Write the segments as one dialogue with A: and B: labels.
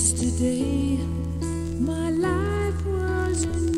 A: Yesterday, my life was in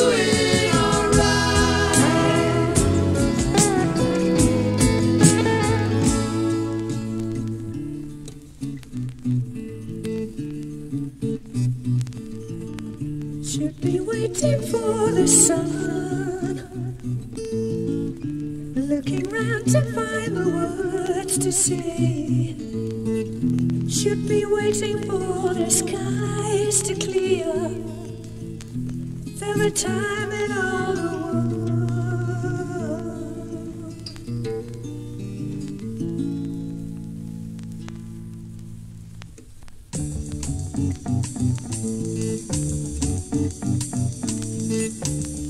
A: Should be waiting for the sun. Looking round to find the words to say. Should be waiting for the skies to clear. There a time in all the world.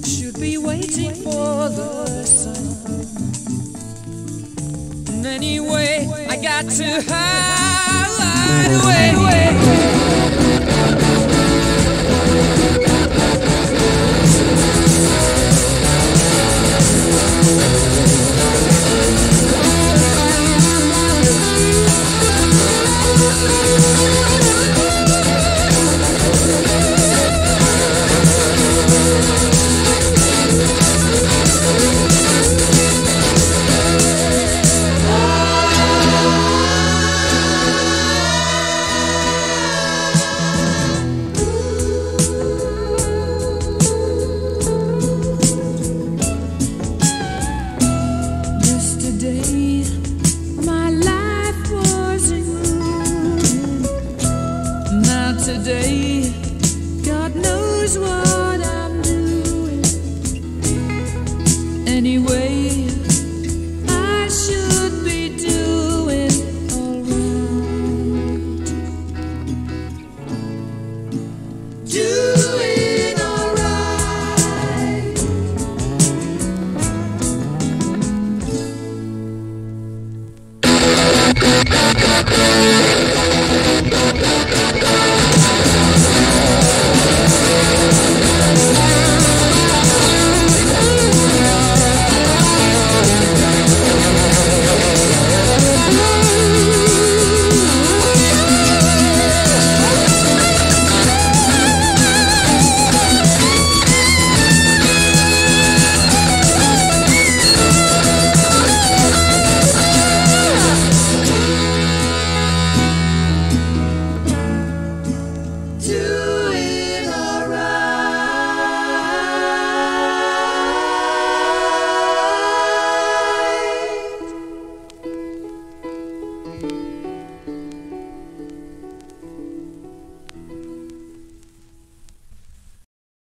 A: Should be waiting for the sun. And anyway, I got to away. Doing you.